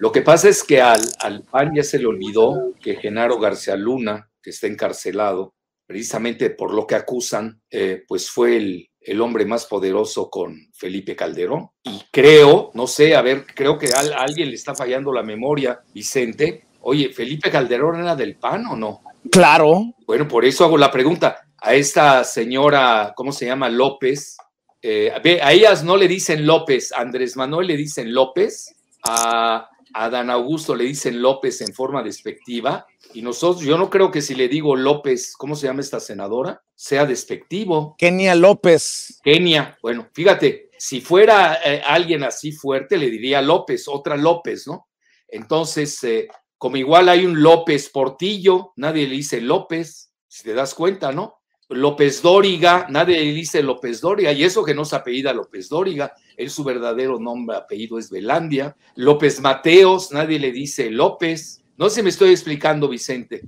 Lo que pasa es que al, al PAN ya se le olvidó que Genaro García Luna, que está encarcelado, precisamente por lo que acusan, eh, pues fue el, el, hombre más poderoso con Felipe Calderón. Y creo, no sé, a ver, creo que a, a alguien le está fallando la memoria, Vicente. Oye, ¿Felipe Calderón era del PAN o no? Claro. Bueno, por eso hago la pregunta. A esta señora, ¿cómo se llama? López. Eh, a ellas no le dicen López, a Andrés Manuel le dicen López, a a Dan Augusto le dicen López en forma despectiva, y nosotros, yo no creo que si le digo López, ¿cómo se llama esta senadora? Sea despectivo. Kenia López. Kenia, bueno, fíjate, si fuera eh, alguien así fuerte, le diría López, otra López, ¿no? Entonces, eh, como igual hay un López Portillo, nadie le dice López, si te das cuenta, ¿no? López Dóriga, nadie le dice López Dóriga, y eso que no se apellida López Dóriga, él su verdadero nombre, apellido es Velandia. López Mateos, nadie le dice López. No se me estoy explicando, Vicente.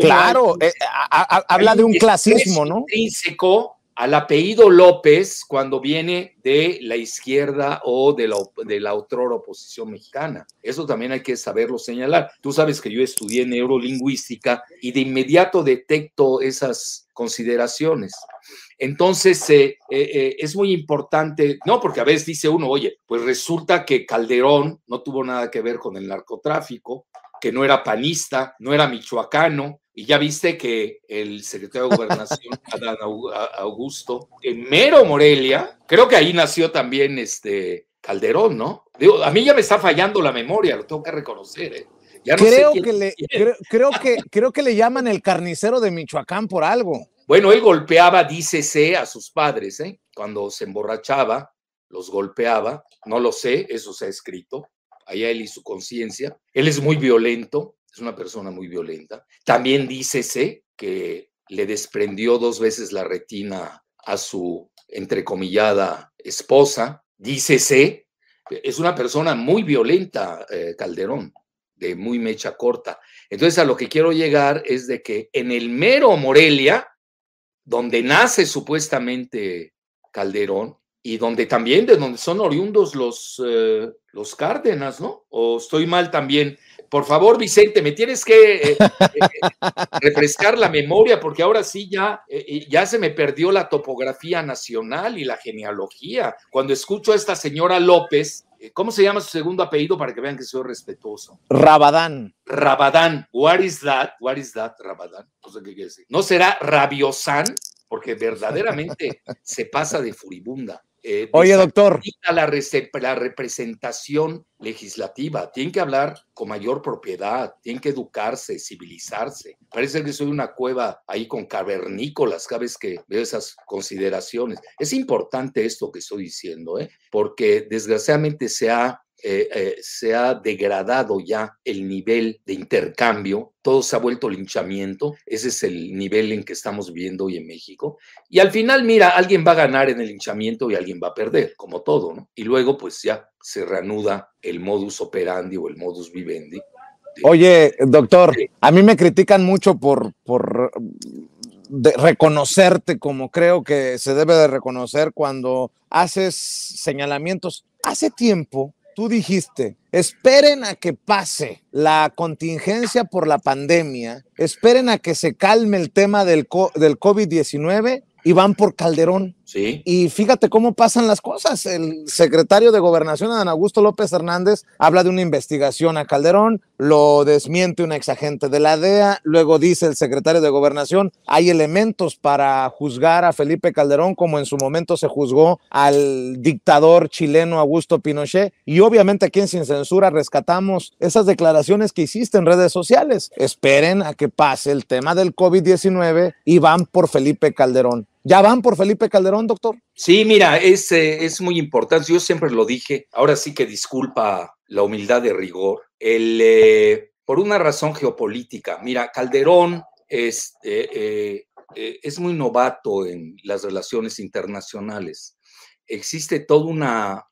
Claro, eh, a, a, habla de un clasismo, ¿no? Intrínseco al apellido López cuando viene de la izquierda o de la, de la otrora oposición mexicana. Eso también hay que saberlo señalar. Tú sabes que yo estudié neurolingüística y de inmediato detecto esas consideraciones. Entonces, eh, eh, eh, es muy importante, no, porque a veces dice uno, oye, pues resulta que Calderón no tuvo nada que ver con el narcotráfico, que no era panista, no era michoacano, y ya viste que el secretario de Gobernación, Adán Augusto, en Mero Morelia, creo que ahí nació también este Calderón, ¿no? Digo, a mí ya me está fallando la memoria, lo tengo que reconocer, ¿eh? No creo, que le, creo, creo, que, creo que le llaman el carnicero de Michoacán por algo. Bueno, él golpeaba, dícese, a sus padres, ¿eh? Cuando se emborrachaba, los golpeaba, no lo sé, eso se ha escrito, allá él y su conciencia. Él es muy violento, es una persona muy violenta. También dícese que le desprendió dos veces la retina a su entrecomillada esposa. Dícese, es una persona muy violenta, eh, Calderón, de muy mecha corta. Entonces, a lo que quiero llegar es de que en el mero Morelia, donde nace supuestamente Calderón, y donde también de donde son oriundos los, eh, los Cárdenas, ¿no? O estoy mal también. Por favor, Vicente, me tienes que eh, eh, refrescar la memoria porque ahora sí ya, ya se me perdió la topografía nacional y la genealogía. Cuando escucho a esta señora López, ¿cómo se llama su segundo apellido para que vean que soy respetuoso? Rabadán. Rabadán. What is that? What is that, Rabadán? No sé qué quiere decir. ¿No será Rabiosán? Porque verdaderamente se pasa de furibunda. Eh, Oye, doctor. La, la, representación legislativa. Tienen que hablar con mayor propiedad, tienen que educarse, civilizarse. Parece que soy una cueva ahí con cavernícolas cada vez que veo esas consideraciones. Es importante esto que estoy diciendo, ¿eh? porque desgraciadamente se ha eh, eh, se ha degradado ya el nivel de intercambio, todo se ha vuelto linchamiento, ese es el nivel en que estamos viviendo hoy en México. Y al final, mira, alguien va a ganar en el linchamiento y alguien va a perder, como todo, ¿no? Y luego, pues ya se reanuda el modus operandi o el modus vivendi. Oye, doctor, a mí me critican mucho por, por de reconocerte como creo que se debe de reconocer cuando haces señalamientos. Hace tiempo tú dijiste, esperen a que pase la contingencia por la pandemia, esperen a que se calme el tema del, del COVID-19 y van por Calderón. Y fíjate cómo pasan las cosas. El secretario de Gobernación, Adán Augusto López Hernández, habla de una investigación a Calderón, lo desmiente un exagente de la DEA, luego dice el secretario de Gobernación, hay elementos para juzgar a Felipe Calderón como en su momento se juzgó al dictador chileno Augusto Pinochet. Y obviamente aquí en Sin Censura rescatamos esas declaraciones que hiciste en redes sociales. Esperen a que pase el tema del COVID-19 y van por Felipe Calderón. ¿Ya van por Felipe Calderón, doctor? Sí, mira, es, eh, es muy importante. Yo siempre lo dije. Ahora sí que disculpa la humildad de rigor. El, eh, por una razón geopolítica. Mira, Calderón es, eh, es muy novato en las relaciones internacionales. Existe toda una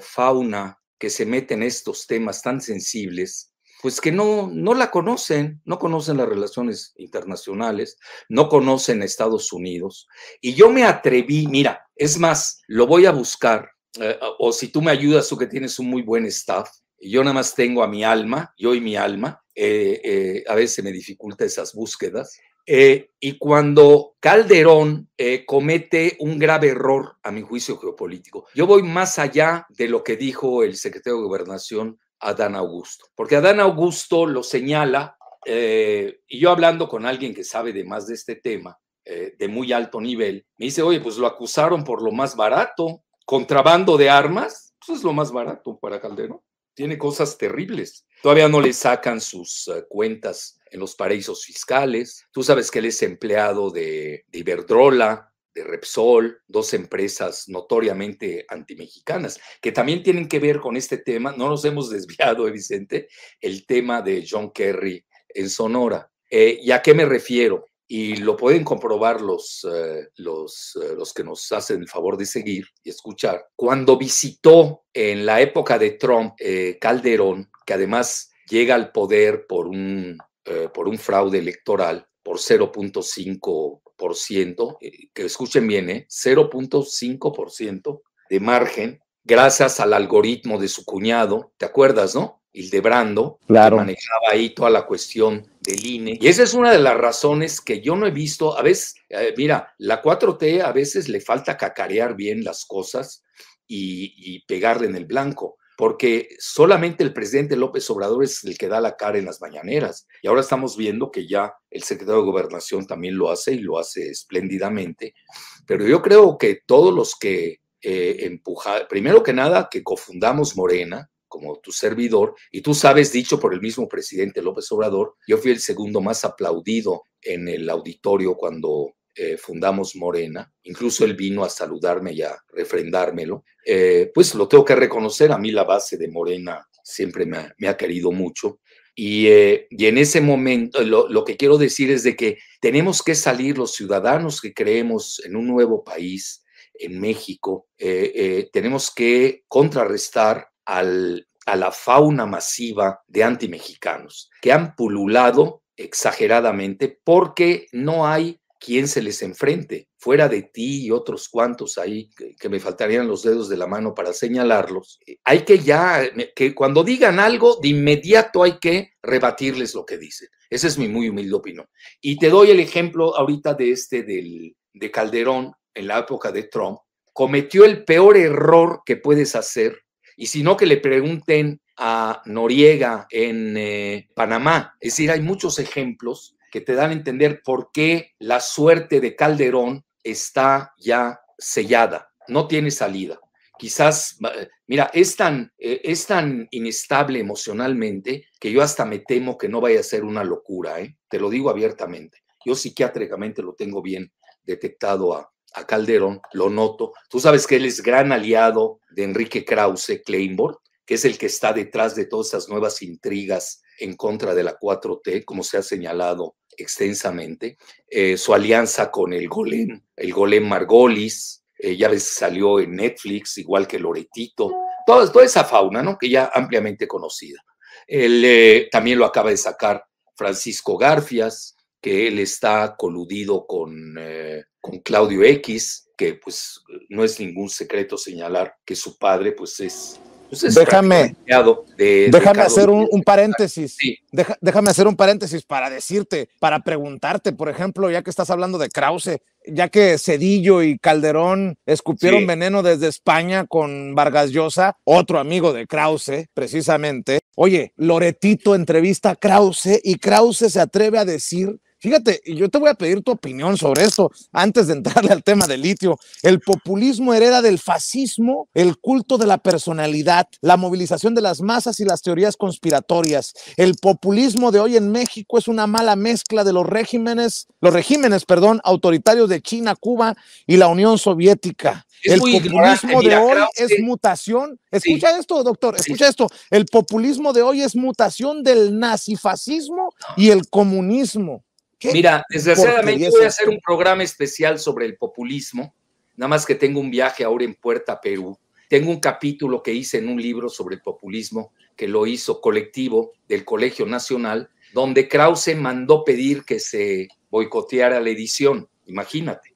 fauna que se mete en estos temas tan sensibles pues que no, no la conocen, no conocen las relaciones internacionales, no conocen Estados Unidos. Y yo me atreví, mira, es más, lo voy a buscar, eh, o si tú me ayudas, tú que tienes un muy buen staff, yo nada más tengo a mi alma, yo y mi alma, eh, eh, a veces me dificulta esas búsquedas. Eh, y cuando Calderón comete un grave error, a mi juicio geopolítico, yo voy más allá de lo que dijo el secretario de Gobernación, Adán Augusto, porque Adán Augusto lo señala, y yo hablando con alguien que sabe de más de este tema, de muy alto nivel, me dice, oye, pues lo acusaron por lo más barato, contrabando de armas, pues es lo más barato para Calderón tiene cosas terribles. Todavía no le sacan sus eh, cuentas en los paraísos fiscales. Tú sabes que él es empleado de, Iberdrola, de Repsol, dos empresas notoriamente antimexicanas, que también tienen que ver con este tema. No nos hemos desviado, Vicente, el tema de John Kerry en Sonora. Eh, ¿Y a qué me refiero? y lo pueden comprobar los, eh, los, eh, los que nos hacen el favor de seguir y escuchar. Cuando visitó en la época de Trump eh, Calderón, que además llega al poder por un, por un fraude electoral por 0.5%, que escuchen bien, ¿eh? 0.5% de margen, gracias al algoritmo de su cuñado, ¿te acuerdas, no? Hildebrando, claro. que manejaba ahí toda la cuestión del INE. Y esa es una de las razones que yo no he visto. A veces, eh, mira, la 4T a veces le falta cacarear bien las cosas y, pegarle en el blanco porque solamente el presidente López Obrador es el que da la cara en las mañaneras. Y ahora estamos viendo que ya el secretario de Gobernación también lo hace y lo hace espléndidamente. Pero yo creo que todos los que eh, primero que nada, que cofundamos Morena, como tu servidor, y tú sabes, dicho por el mismo presidente López Obrador, yo fui el segundo más aplaudido en el auditorio cuando eh, fundamos Morena, incluso él vino a saludarme y a refrendármelo, eh, pues lo tengo que reconocer, a mí la base de Morena siempre me ha, querido mucho. Y, eh, y, en ese momento, lo, lo, que quiero decir es de que tenemos que salir los ciudadanos que creemos en un nuevo país, en México, tenemos que contrarrestar al, a la fauna masiva de antimexicanos que han pululado exageradamente porque no hay quien se les enfrente. Fuera de ti y otros cuantos ahí, que, me faltarían los dedos de la mano para señalarlos, hay que ya, que cuando digan algo, de inmediato hay que rebatirles lo que dicen. Esa es mi muy humilde opinión. Y te doy el ejemplo ahorita de este del, de Calderón en la época de Trump. Cometió el peor error que puedes hacer y si no, que le pregunten a Noriega en eh, Panamá. Es decir, hay muchos ejemplos que te dan a entender por qué la suerte de Calderón está ya sellada, no tiene salida. Quizás, mira, es tan, eh, es tan inestable emocionalmente que yo hasta me temo que no vaya a ser una locura, ¿eh? te lo digo abiertamente. Yo psiquiátricamente lo tengo bien detectado a, a Calderón, lo noto. Tú sabes que él es gran aliado de Enrique Krause Kleinborg, que es el que está detrás de todas esas nuevas intrigas en contra de la 4T, como se ha señalado extensamente. Eh, su alianza con el Golem, el Golem Margolis, eh, ya ves, salió en Netflix, igual que Loretito, toda, toda esa fauna, ¿no? Que ya ampliamente conocida. Él eh, también lo acaba de sacar Francisco Garfias, que él está coludido con, con Claudio X, que pues no es ningún secreto señalar que su padre pues es pues, déjame, déjame hacer un, paréntesis. déjame hacer un paréntesis para decirte, para preguntarte, por ejemplo, ya que estás hablando de Krause, ya que Cedillo y Calderón escupieron veneno desde España con Vargas Llosa, otro amigo de Krause, precisamente. Oye, Loretito entrevista a Krause y Krause se atreve a decir Fíjate, yo te voy a pedir tu opinión sobre esto antes de entrarle al tema del litio. El populismo hereda del fascismo, el culto de la personalidad, la movilización de las masas y las teorías conspiratorias. El populismo de hoy en México es una mala mezcla de los regímenes, los regímenes, perdón, autoritarios de China, Cuba y la Unión Soviética. el populismo de hoy es mutación. Escucha esto, doctor, escucha esto. El populismo de hoy es mutación del nazifascismo y el comunismo. Mira, desgraciadamente voy a hacer un programa especial sobre el populismo, nada más que tengo un viaje ahora en Puerta, Perú. Tengo un capítulo que hice en un libro sobre el populismo que lo hizo colectivo del Colegio Nacional, donde Krause mandó pedir que se boicoteara la edición, imagínate,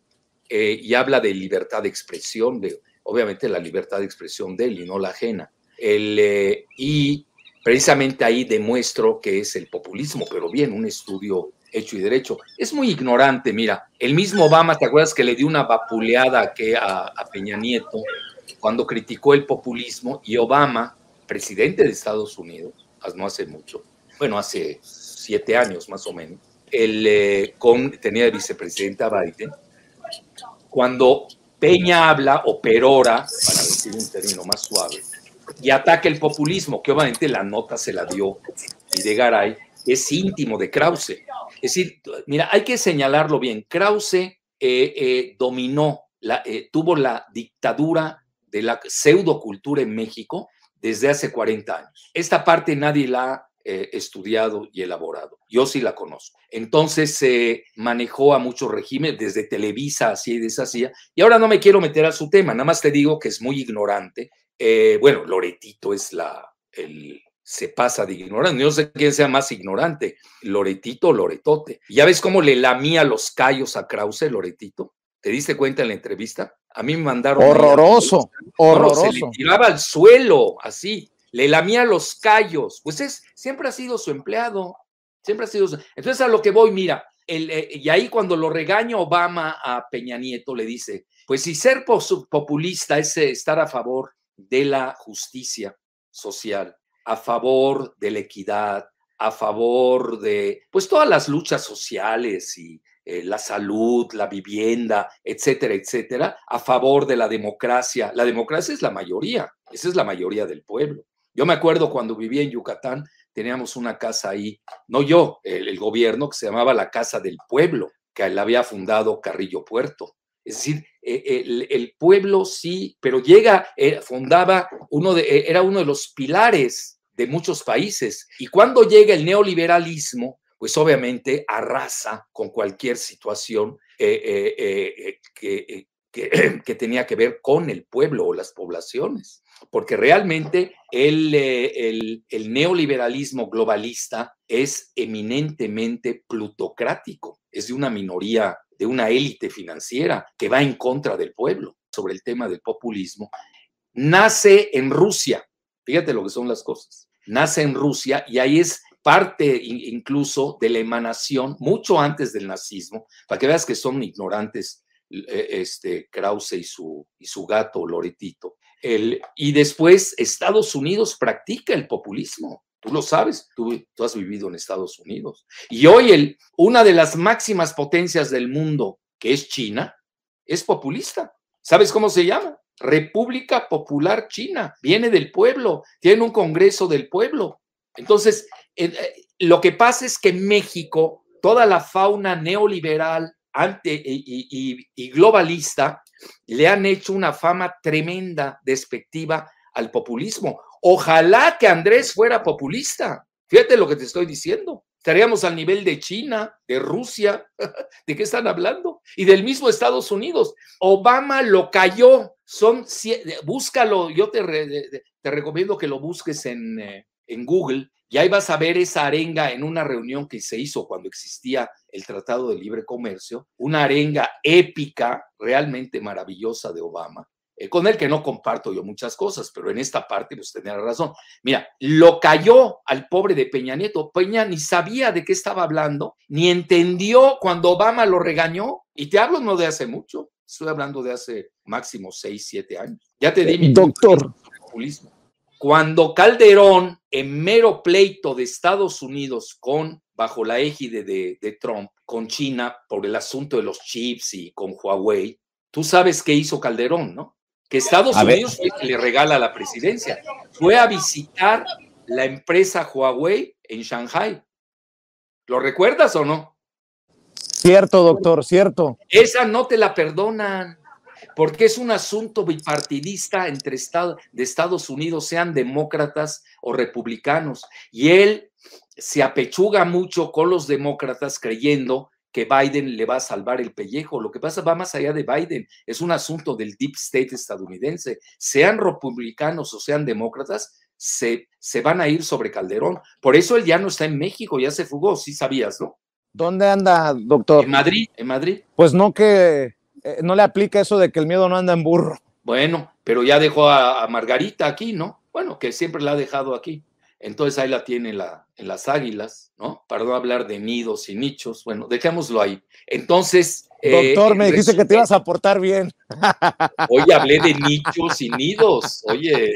eh, y habla de libertad de expresión, de, obviamente la libertad de expresión de él y no la ajena. El, eh, y precisamente ahí demuestro que es el populismo, pero bien, un estudio hecho y derecho. Es muy ignorante, mira, el mismo Obama, ¿te acuerdas que le dio una vapuleada que a, Peña Nieto cuando criticó el populismo y Obama, presidente de Estados Unidos, no hace mucho, bueno, hace siete años más o menos, eh, con, tenía de vicepresidenta Biden, cuando Peña habla o perora, para decir un término más suave, y ataca el populismo, que obviamente la nota se la dio y de Garay, es íntimo de Krause. Es decir, mira, hay que señalarlo bien. Krause eh, eh, dominó, la, tuvo la dictadura de la pseudocultura en México desde hace 40 años. Esta parte nadie la ha eh, estudiado y elaborado. Yo sí la conozco. Entonces se manejó a muchos regímenes, desde Televisa, así y deshacía. Y ahora no me quiero meter a su tema, nada más te digo que es muy ignorante. Eh, bueno, Loretito es la, el, se pasa de ignorante. No sé quién sea más ignorante, Loretito o Loretote. ¿Ya ves cómo le lamía los callos a Krause, Loretito? ¿Te diste cuenta en la entrevista? A mí me mandaron. Horroroso, horroroso. se le tiraba al suelo, así. Le lamía los callos. Pues es, siempre ha sido su empleado. Siempre ha sido su... Entonces, a lo que voy, mira, el, eh, y ahí cuando lo regaña Obama a Peña Nieto, le dice: Pues si ser populista es eh, estar a favor de la justicia social, a favor de la equidad, a favor de, pues, todas las luchas sociales y eh, la salud, la vivienda, etcétera, etcétera, a favor de la democracia. La democracia es la mayoría, esa es la mayoría del pueblo. Yo me acuerdo cuando vivía en Yucatán, teníamos una casa ahí, no yo, el, gobierno, que se llamaba la Casa del Pueblo, que la había fundado Carrillo Puerto. Es decir, eh, el, pueblo sí, pero llega, eh, fundaba uno de, era uno de los pilares de muchos países. Y cuando llega el neoliberalismo, pues obviamente arrasa con cualquier situación eh, eh, eh, que, tenía que ver con el pueblo o las poblaciones, porque realmente el, el, neoliberalismo globalista es eminentemente plutocrático, es de una minoría, de una élite financiera que va en contra del pueblo sobre el tema del populismo. Nace en Rusia, fíjate lo que son las cosas, nace en Rusia y ahí es parte incluso de la emanación mucho antes del nazismo, para que veas que son ignorantes eh, este, Krause y su, y su gato Loretito. El, y después Estados Unidos practica el populismo. Tú lo sabes, tú, tú has vivido en Estados Unidos. Y hoy una de las máximas potencias del mundo, que es China, es populista. ¿Sabes cómo se llama? República Popular China. Viene del pueblo, tiene un Congreso del pueblo. Entonces, eh, lo que pasa es que México, toda la fauna neoliberal ante, y, globalista, le han hecho una fama tremenda, despectiva al populismo. Ojalá que Andrés fuera populista. Fíjate lo que te estoy diciendo. Estaríamos al nivel de China, de Rusia, ¿de qué están hablando? Y del mismo Estados Unidos. Obama lo cayó. Son, búscalo, yo te, te recomiendo que lo busques en, eh, en Google y ahí vas a ver esa arenga en una reunión que se hizo cuando existía el Tratado de Libre Comercio, una arenga épica, realmente maravillosa de Obama, eh, con el que no comparto yo muchas cosas, pero en esta parte pues tenía razón. Mira, lo cayó al pobre de Peña Nieto. Peña ni sabía de qué estaba hablando, ni entendió cuando Obama lo regañó. Y te hablo no de hace mucho, estoy hablando de hace máximo seis, siete años. Ya te di mi doctor. Populismo. Cuando Calderón, en mero pleito de Estados Unidos con, bajo la égide de, Trump, con China por el asunto de los chips y con Huawei, tú sabes qué hizo Calderón, ¿no? Que Estados Unidos le regala la presidencia. Fue a visitar la empresa Huawei en Shanghai. ¿Lo recuerdas o no? Cierto, doctor, cierto. Esa no te la perdonan porque es un asunto bipartidista entre de Estados Unidos, sean demócratas o republicanos. Y él se apechuga mucho con los demócratas creyendo que Biden le va a salvar el pellejo. Lo que pasa va más allá de Biden, es un asunto del deep state estadounidense. Sean republicanos o sean demócratas, se, se van a ir sobre Calderón. Por eso él ya no está en México, ya se fugó, sí sabías, ¿no? ¿Dónde anda, doctor? En Madrid, en Madrid. Pues no que eh, no le aplica eso de que el miedo no anda en burro. Bueno, pero ya dejó a, Margarita aquí, ¿no? Bueno, que siempre la ha dejado aquí. Entonces ahí la tiene la, en las águilas, ¿no? Para no hablar de nidos y nichos. Bueno, dejémoslo ahí. Entonces. Eh, Doctor, me dijiste que te ibas a portar bien. Oye, hablé de nichos y nidos. Oye.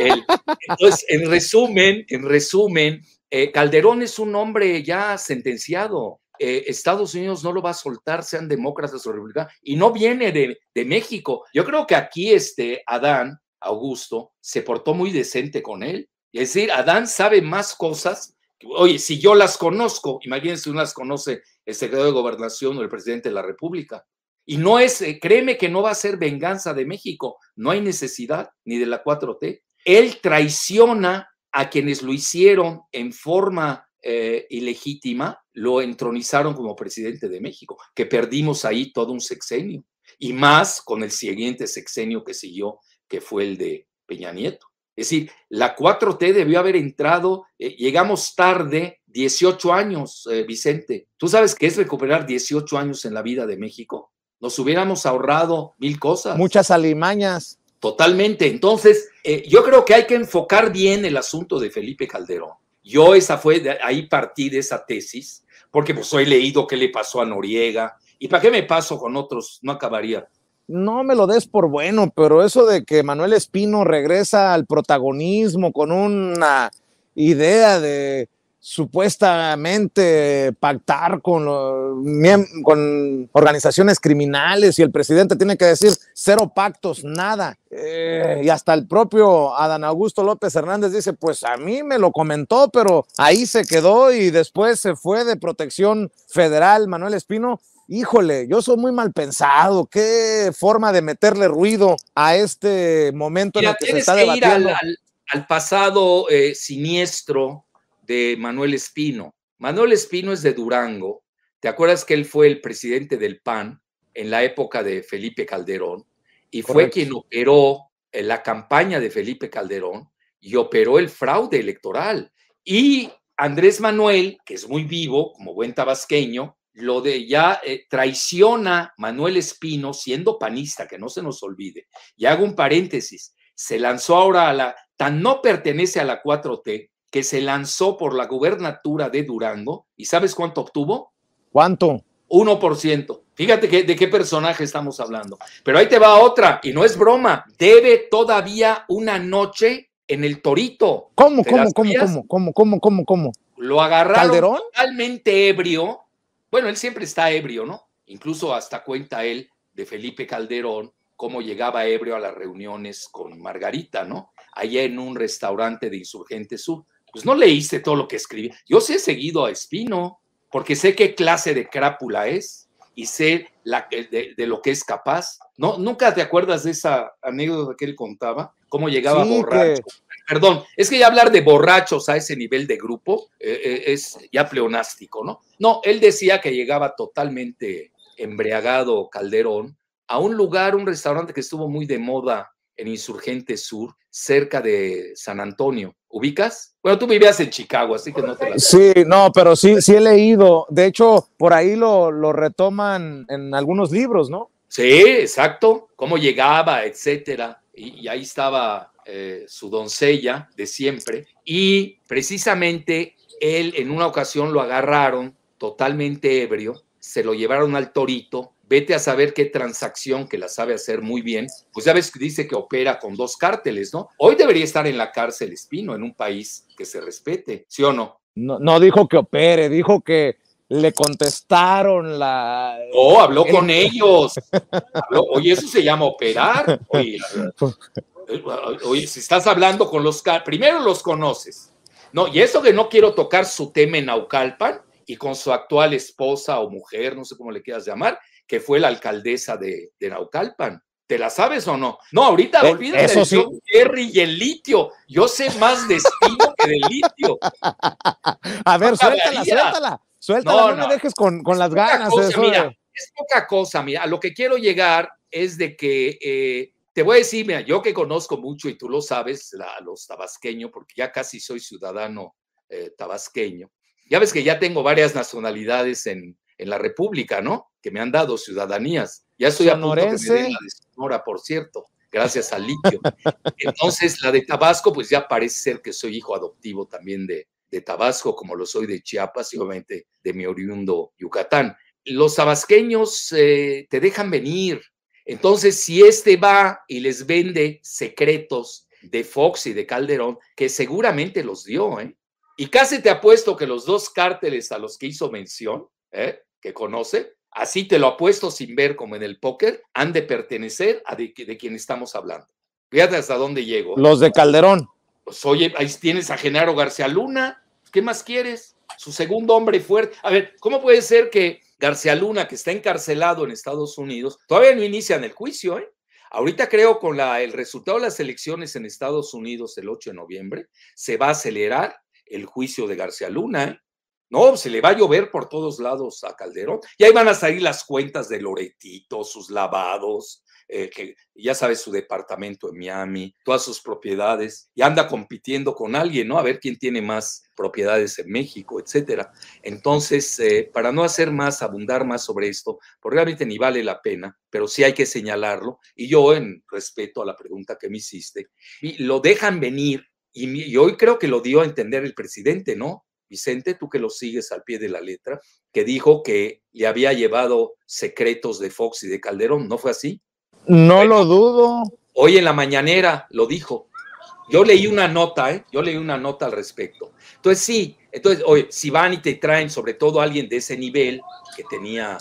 entonces, en resumen, en resumen, eh, Calderón es un hombre ya sentenciado. Eh, Estados Unidos no lo va a soltar, sean demócratas o republicanos, y no viene de, de México. Yo creo que aquí este Adán, Augusto, se portó muy decente con él es decir, Adán sabe más cosas. Oye, si yo las conozco, imagínense uno las conoce el secretario de Gobernación o el presidente de la República. Y no es, eh, créeme que no va a ser venganza de México, no hay necesidad ni de la 4T. Él traiciona a quienes lo hicieron en forma eh, ilegítima, lo entronizaron como presidente de México, que perdimos ahí todo un sexenio, y más con el siguiente sexenio que siguió, que fue el de Peña Nieto. Es decir, la 4T debió haber entrado, eh, llegamos tarde, 18 años, eh, Vicente. ¿Tú sabes qué es recuperar 18 años en la vida de México? Nos hubiéramos ahorrado mil cosas. Muchas alimañas. Totalmente. Entonces, eh, yo creo que hay que enfocar bien el asunto de Felipe Calderón. Yo esa fue, ahí partí de esa tesis, porque pues he leído qué le pasó a Noriega. ¿Y para qué me paso con otros? No acabaría no me lo des por bueno, pero eso de que Manuel Espino regresa al protagonismo con una idea de supuestamente pactar con, organizaciones criminales y el presidente tiene que decir cero pactos, nada. Eh, y hasta el propio Adán Augusto López Hernández dice, pues a mí me lo comentó, pero ahí se quedó y después se fue de protección federal Manuel Espino híjole, yo soy muy mal pensado, qué forma de meterle ruido a este momento en el que se está debatiendo. al, pasado eh, siniestro de Manuel Espino. Manuel Espino es de Durango. ¿Te acuerdas que él fue el presidente del PAN en la época de Felipe Calderón? Y fue quien operó en la campaña de Felipe Calderón y operó el fraude electoral. Y Andrés Manuel, que es muy vivo, como buen tabasqueño, lo de ya eh, traiciona Manuel Espino siendo panista, que no se nos olvide. Y hago un paréntesis, se lanzó ahora a la, tan no pertenece a la 4T, que se lanzó por la gubernatura de Durango. ¿Y sabes cuánto obtuvo? ¿Cuánto? 1%. Fíjate que, de qué personaje estamos hablando. Pero ahí te va otra, y no es broma, debe todavía una noche en el Torito. ¿Cómo, cómo, cómo, cómo, cómo, cómo, cómo, cómo? Lo agarraron totalmente ebrio bueno, él siempre está ebrio, ¿no? Incluso hasta cuenta él de Felipe Calderón cómo llegaba ebrio a las reuniones con Margarita, ¿no? Allá en un restaurante de Insurgente Sur. Pues no leíste todo lo que escribí. Yo sí he seguido a Espino, porque sé qué clase de crápula es y sé la, de, de, lo que es capaz. ¿No? ¿Nunca te acuerdas de esa anécdota que él contaba? Cómo llegaba borracho perdón, es que ya hablar de borrachos a ese nivel de grupo eh, eh, es ya pleonástico, ¿no? No, él decía que llegaba totalmente embriagado Calderón a un lugar, un restaurante que estuvo muy de moda en Insurgente Sur, cerca de San Antonio. ¿Ubicas? Bueno, tú vivías en Chicago, así que no te la... Sí, no, pero sí, sí he leído. De hecho, por ahí lo, lo retoman en algunos libros, ¿no? Sí, exacto. Cómo llegaba, etcétera. y ahí estaba eh, su doncella de siempre, y precisamente él en una ocasión lo agarraron totalmente ebrio, se lo llevaron al torito, vete a saber qué transacción que la sabe hacer muy bien, pues ya ves que dice que opera con dos cárteles, ¿no? Hoy debería estar en la cárcel Espino, en un país que se respete, ¿sí o no? No, no dijo que opere, dijo que le contestaron la... Oh, habló con ellos. oye, eso se llama operar. Oye, Oye, si estás hablando con los... Primero los conoces. No, y eso que no quiero tocar su tema en Naucalpan y con su actual esposa o mujer, no sé cómo le quieras llamar, que fue la alcaldesa de, Naucalpan. ¿Te la sabes o no? No, ahorita eh, olvídate eso sí. Jerry y el litio. Yo sé más de espino que de litio. A ver, suéltala, suéltala. Suéltala, no, me dejes con, las ganas. mira, es poca cosa, mira. A lo que quiero llegar es de que eh, te voy a decir, mira, yo que conozco mucho y tú lo sabes, a los tabasqueños, porque ya casi soy ciudadano eh, tabasqueño. Ya ves que ya tengo varias nacionalidades en, en, la República, ¿no? Que me han dado ciudadanías. Ya estoy a punto de Sonora, por cierto. gracias al litio. Entonces, la de Tabasco, pues ya parece ser que soy hijo adoptivo también de, de Tabasco, como lo soy de Chiapas y obviamente de mi oriundo Yucatán. Los tabasqueños eh, te dejan venir. Entonces, si este va y les vende secretos de Fox y de Calderón, que seguramente los dio, ¿eh? Y casi te apuesto que los dos cárteles a los que hizo mención, ¿eh? que conoce, así te lo apuesto sin ver como en el póker, han de pertenecer a de, de quien estamos hablando. Fíjate hasta dónde llego. Los de Calderón. Pues oye, ahí tienes a Genaro García Luna, ¿qué más quieres? Su segundo hombre fuerte. A ver, ¿cómo puede ser que García Luna, que está encarcelado en Estados Unidos, todavía no inician el juicio, ¿eh? Ahorita creo con la, el resultado de las elecciones en Estados Unidos el 8 de noviembre, se va a acelerar el juicio de García Luna. ¿eh? No, se le va a llover por todos lados a Calderón. Y ahí van a salir las cuentas de Loretito, sus lavados, eh, que ya sabes su departamento en Miami, todas sus propiedades, y anda compitiendo con alguien, ¿no? A ver quién tiene más propiedades en México, etcétera. Entonces, eh, para no hacer más, abundar más sobre esto, porque realmente ni vale la pena, pero sí hay que señalarlo, y yo en respeto a la pregunta que me hiciste, y lo dejan venir, y, y hoy creo que lo dio a entender el presidente, ¿no? Vicente, tú que lo sigues al pie de la letra, que dijo que le había llevado secretos de Fox y de Calderón, ¿no fue así? No bueno, lo dudo. Hoy en la mañanera lo dijo. Yo leí una nota, ¿eh? Yo leí una nota al respecto. Entonces, sí, entonces, oye, si van y te traen, sobre todo alguien de ese nivel que tenía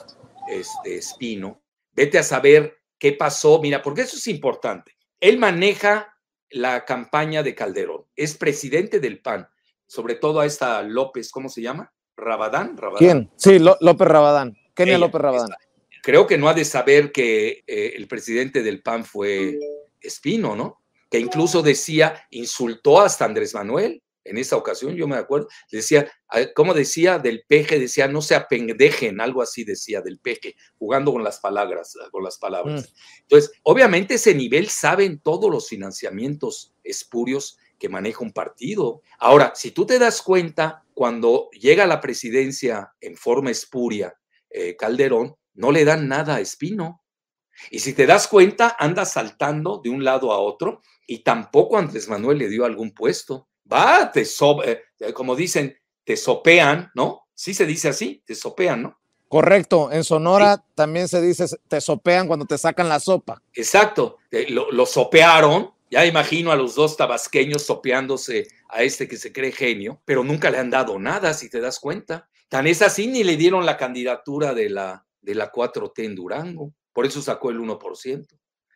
este Espino, vete a saber qué pasó. Mira, porque eso es importante. Él maneja la campaña de Calderón, es presidente del PAN, sobre todo a esta López, ¿cómo se llama? Rabadán. ¿Rabadán? ¿Quién? Sí, López Rabadán. Kenia Ella, López Rabadán. Esta creo que no ha de saber que eh, el presidente del PAN fue Espino, ¿no? Que incluso decía, insultó hasta Andrés Manuel en esa ocasión, yo me acuerdo, decía, ¿cómo decía del peje? Decía, no se apendejen, algo así decía del peje, jugando con las palabras, con las palabras. Mm. Entonces, obviamente ese nivel saben todos los financiamientos espurios que maneja un partido. Ahora, si tú te das cuenta, cuando llega a la presidencia en forma espuria eh, Calderón, no le dan nada a Espino. Y si te das cuenta, anda saltando de un lado a otro y tampoco Andrés Manuel le dio algún puesto. Va, te so, eh, como dicen, te sopean, ¿no? Sí se dice así, te sopean, ¿no? Correcto, en Sonora sí. también se dice te sopean cuando te sacan la sopa. Exacto, lo, lo, sopearon, ya imagino a los dos tabasqueños sopeándose a este que se cree genio, pero nunca le han dado nada, si te das cuenta. Tan es así, ni le dieron la candidatura de la, de la 4T en Durango, por eso sacó el 1%.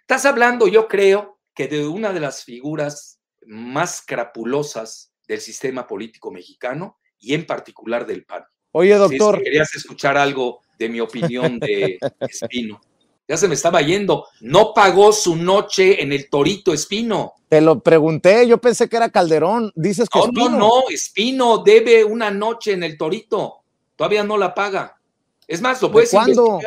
Estás hablando, yo creo, que de una de las figuras más crapulosas del sistema político mexicano y en particular del PAN. Oye, doctor. Si es que querías escuchar algo de mi opinión de Espino. Ya se me estaba yendo. No pagó su noche en el Torito Espino. Te lo pregunté, yo pensé que era Calderón. Dices que no, Espino. no, no, Espino debe una noche en el Torito. Todavía no la paga. Es más, lo puedes ¿Cuándo?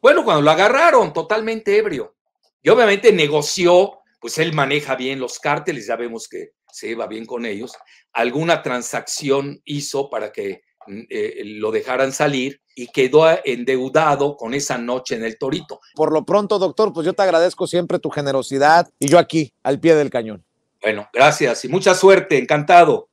Bueno, cuando lo agarraron, totalmente ebrio. Y obviamente negoció, pues él maneja bien los cárteles, ya vemos que se lleva bien con ellos. Alguna transacción hizo para que eh, lo dejaran salir y quedó endeudado con esa noche en el Torito. Por lo pronto, doctor, pues yo te agradezco siempre tu generosidad y yo aquí, al pie del cañón. Bueno, gracias y mucha suerte, encantado.